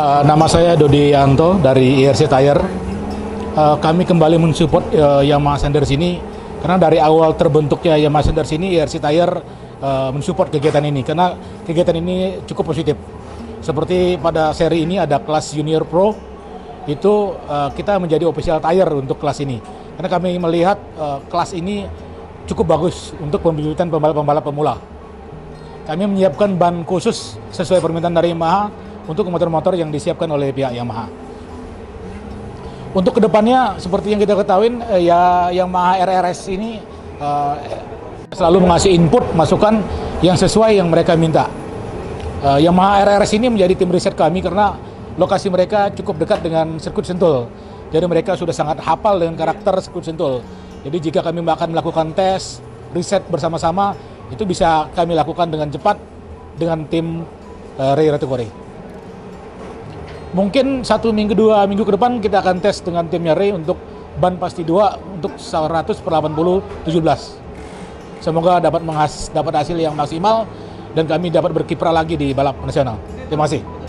nama saya Dodi Yanto dari IRC Tire. Uh, kami kembali mensupport uh, Yamaha Sanders ini karena dari awal terbentuknya Yamaha Sanders ini IRC Tire uh, mensupport kegiatan ini karena kegiatan ini cukup positif. Seperti pada seri ini ada kelas Junior Pro itu uh, kita menjadi official tire untuk kelas ini karena kami melihat uh, kelas ini cukup bagus untuk pembibitan pembalap-pembalap pemula. Kami menyiapkan ban khusus sesuai permintaan dari Yamaha untuk motor-motor yang disiapkan oleh pihak Yamaha. Untuk ke depannya, seperti yang kita ketahui, eh, ya Yamaha RRS ini uh, selalu mengasih input, masukan yang sesuai yang mereka minta. Uh, Yamaha RRS ini menjadi tim riset kami karena lokasi mereka cukup dekat dengan sirkuit Sentul. Jadi mereka sudah sangat hafal dengan karakter sirkuit Sentul. Jadi jika kami akan melakukan tes, riset bersama-sama, itu bisa kami lakukan dengan cepat dengan tim uh, Ray Ratukori. Mungkin satu minggu dua minggu ke depan kita akan tes dengan timnya Ray untuk ban pasti dua untuk 100 per 80 17. Semoga dapat menghas dapat hasil yang maksimal dan kami dapat berkiprah lagi di balap nasional. Terima kasih.